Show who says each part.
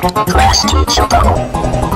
Speaker 1: Class teacher.